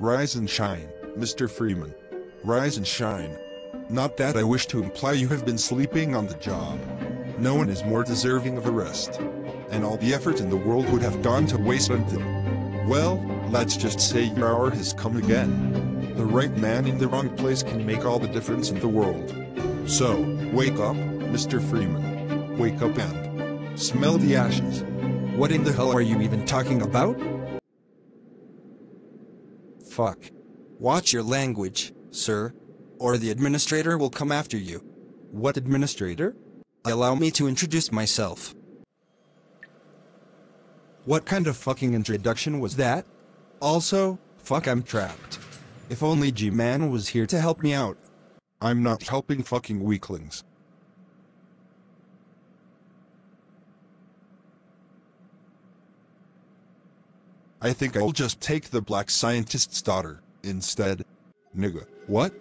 Rise and shine, Mr. Freeman. Rise and shine. Not that I wish to imply you have been sleeping on the job. No one is more deserving of a rest. And all the effort in the world would have gone to waste until. Well, let's just say your hour has come again. The right man in the wrong place can make all the difference in the world. So, wake up, Mr. Freeman. Wake up and smell the ashes. What in the hell are you even talking about? Fuck. Watch your language, sir, or the administrator will come after you. What administrator? Allow me to introduce myself. What kind of fucking introduction was that? Also, fuck I'm trapped. If only G-Man was here to help me out. I'm not helping fucking weaklings. I think I'll just take the black scientist's daughter, instead. Nigga, what?